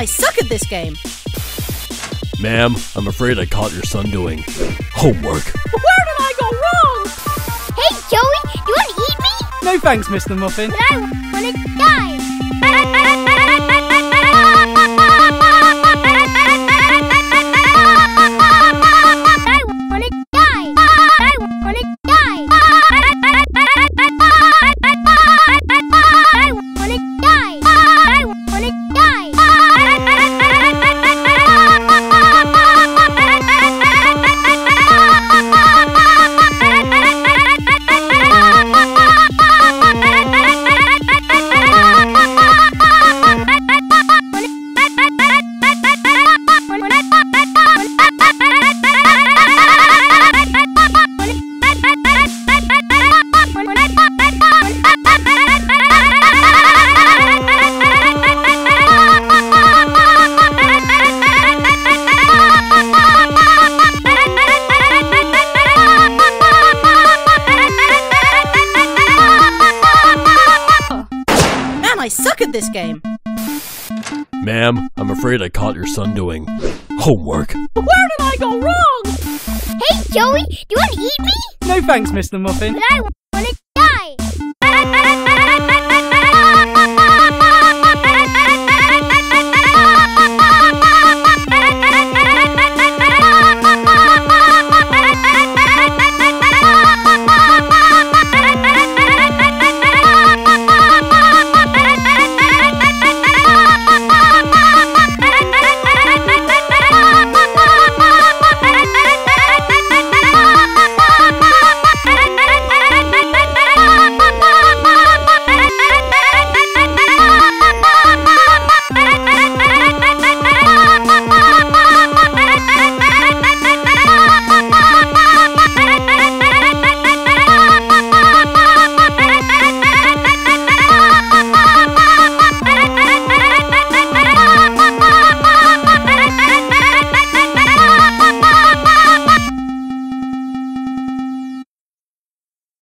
I suck at this game. Ma'am, I'm afraid I caught your son doing homework. Where did I go wrong? Hey, Joey, you want to eat me? No thanks, Mr. Muffin. But I want to die. Suck at this game. Ma'am, I'm afraid I caught your son doing homework. Where did I go wrong? Hey, Joey, do you want to eat me? No thanks, Mr. Muffin.